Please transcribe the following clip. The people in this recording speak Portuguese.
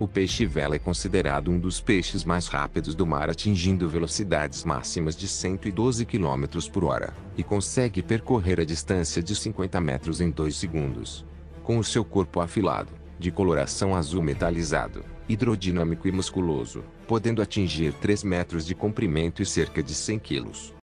O peixe-vela é considerado um dos peixes mais rápidos do mar atingindo velocidades máximas de 112 km por hora, e consegue percorrer a distância de 50 metros em 2 segundos. Com o seu corpo afilado, de coloração azul metalizado, hidrodinâmico e musculoso, podendo atingir 3 metros de comprimento e cerca de 100 quilos,